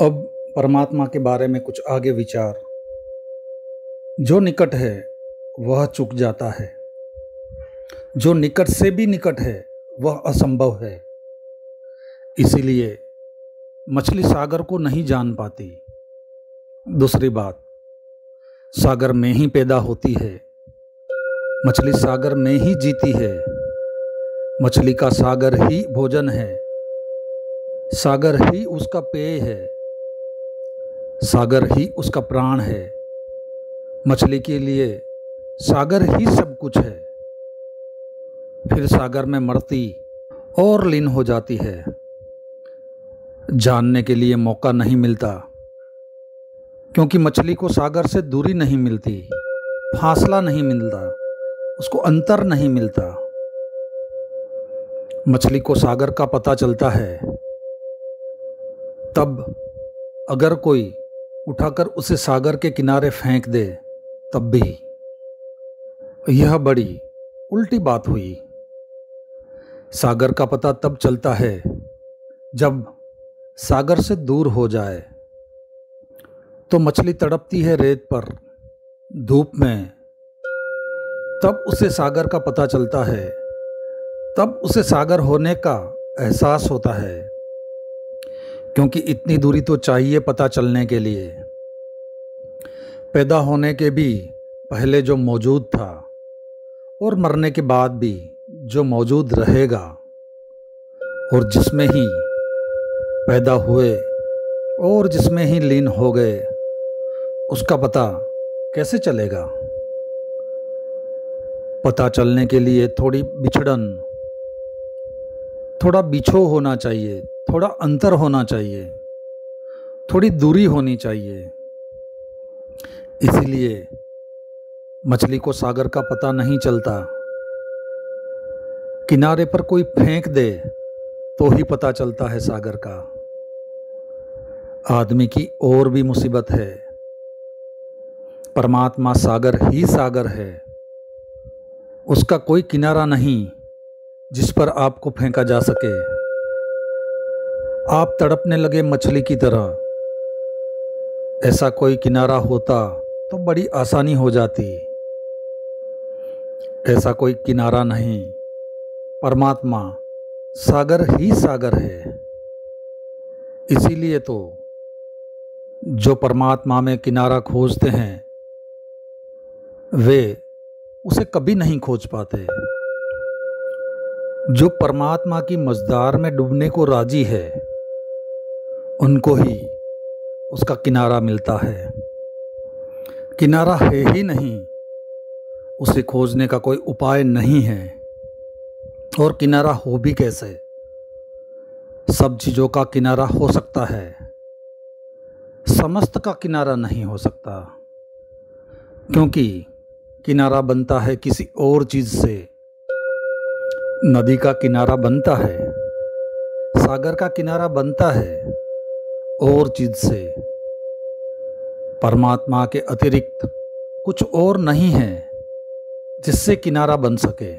अब परमात्मा के बारे में कुछ आगे विचार। जो निकट है, वह चुक जाता है। जो निकट से भी निकट है, वह असंभव है। इसीलिए मछली सागर को नहीं जान पाती। दूसरी बात, सागर में ही पैदा होती है। मछली सागर में ही जीती है। मछली का सागर ही भोजन है। सागर ही उसका पेय है। सागर ही उसका प्राण है। मछली के लिए सागर ही सब कुछ है। फिर सागर में मरती और लीन हो जाती है। जानने के लिए मौका नहीं मिलता, क्योंकि मछली को सागर से दूरी नहीं मिलती, फासला नहीं मिलता, उसको अंतर नहीं मिलता। मछली को सागर का पता चलता है। तब अगर कोई उठाकर उसे सागर के किनारे फेंक दे, तब भी। यह बड़ी उल्टी बात हुई। सागर का पता तब चलता है, जब सागर से दूर हो जाए। तो मछली तड़पती है रेत पर, धूप में। तब उसे सागर का पता चलता है, तब उसे सागर होने का एहसास होता है। क्योंकि इतनी दूरी तो चाहिए पता चलने के लिए। पैदा होने के भी पहले जो मौजूद था और मरने के बाद भी जो मौजूद रहेगा और जिसमें ही पैदा हुए और जिसमें ही लीन हो गए, उसका पता कैसे चलेगा? पता चलने के लिए थोड़ी बिछड़न थोड़ा बिछो होना चाहिए, थोड़ा अंतर होना चाहिए, थोड़ी दूरी होनी चाहिए। इसीलिए मछली को सागर का पता नहीं चलता। किनारे पर कोई फेंक दे तो ही पता चलता है सागर का। आदमी की और भी मुसीबत है। परमात्मा सागर ही सागर है। उसका कोई किनारा नहीं। जिस पर आपको फेंका जा सके। आप तड़पने लगे मछली की तरह। ऐसा कोई किनारा होता तो बड़ी आसानी हो जाती। ऐसा कोई किनारा नहीं। परमात्मा सागर ही सागर है। इसीलिए तो जो परमात्मा में किनारा खोजते हैं, वे उसे कभी नहीं खोज पाते। जो परमात्मा की मजदार में डूबने को राज़ी है, उनको ही उसका किनारा मिलता है। किनारा है ही नहीं, उसे खोजने का कोई उपाय नहीं है। और किनारा हो भी कैसे? सब चीज़ों का किनारा हो सकता है। समस्त का किनारा नहीं हो सकता, क्योंकि किनारा बनता है किसी और चीज़ से। नदी का किनारा बनता है, सागर का किनारा बनता है और चीज़ से। परमात्मा के अतिरिक्त कुछ और नहीं है जिससे किनारा बन सके।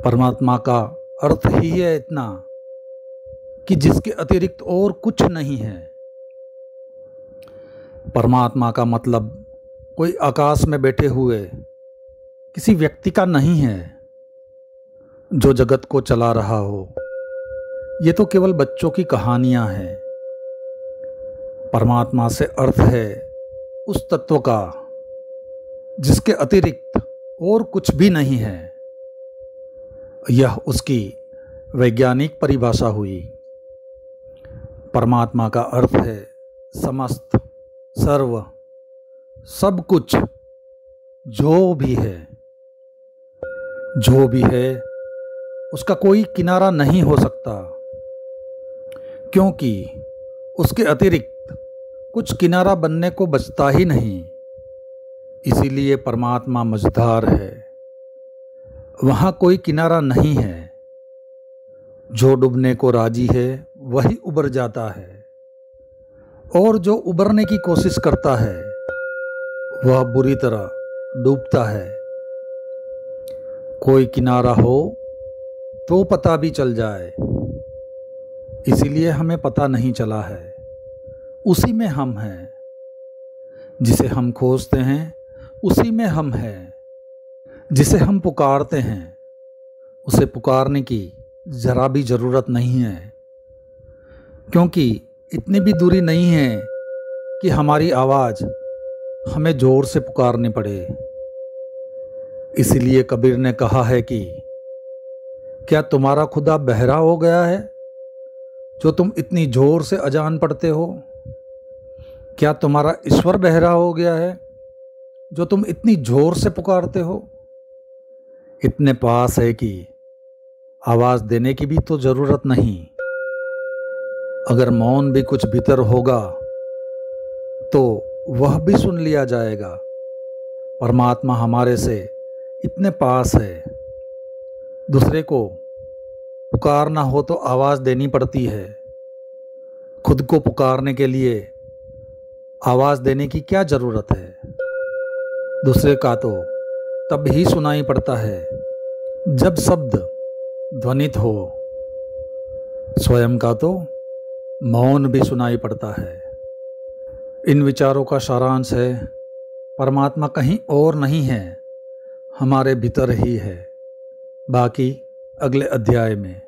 परमात्मा का अर्थ ही है इतना कि जिसके अतिरिक्त और कुछ नहीं है। परमात्मा का मतलब कोई आकाश में बैठे हुए किसी व्यक्ति का नहीं है। जो जगत को चला रहा हो, ये तो केवल बच्चों की कहानियाँ हैं। परमात्मा से अर्थ है उस तत्व का, जिसके अतिरिक्त और कुछ भी नहीं है। यह उसकी वैज्ञानिक परिभाषा हुई। परमात्मा का अर्थ है समस्त, सर्व, सब कुछ, जो भी है, जो भी है उसका कोई किनारा नहीं हो सकता, क्योंकि उसके अतिरिक्त कुछ किनारा बनने को बचता ही नहीं। इसीलिए परमात्मा मझधार है। वहाँ कोई किनारा नहीं है। जो डूबने को राज़ी है, वही उबर जाता है। और जो उबरने की कोशिश करता है, वह बुरी तरह डूबता है। कोई किनारा हो तो पता भी चल जाए। इसीलिए हमें पता नहीं चला है। उसी में हम हैं। जिसे हम खोजते हैं, उसी में हम हैं। जिसे हम पुकारते हैं, उसे पुकारने की ज़रा भी ज़रूरत नहीं है। क्योंकि इतनी भी दूरी नहीं है कि हमारी आवाज़ हमें ज़ोर से पुकारनी पड़े। इसलिए कबीर ने कहा है कि क्या तुम्हारा खुदा बहरा हो गया है, जो तुम इतनी ज़ोर से अजान पढ़ते हो? क्या तुम्हारा ईश्वर बहरा हो गया है, जो तुम इतनी ज़ोर से पुकारते हो? इतने पास है कि आवाज़ देने की भी तो ज़रूरत नहीं। अगर मौन भी कुछ भीतर होगा तो वह भी सुन लिया जाएगा। परमात्मा हमारे से इतने पास है। दूसरे को पुकारना हो तो आवाज़ देनी पड़ती है। खुद को पुकारने के लिए आवाज़ देने की क्या ज़रूरत है? दूसरे का तो तब ही सुनाई पड़ता है, जब शब्द ध्वनित हो। स्वयं का तो मौन भी सुनाई पड़ता है। इन विचारों का सारांश है, परमात्मा कहीं और नहीं है, हमारे भीतर ही है। बाकी अगले अध्याय में।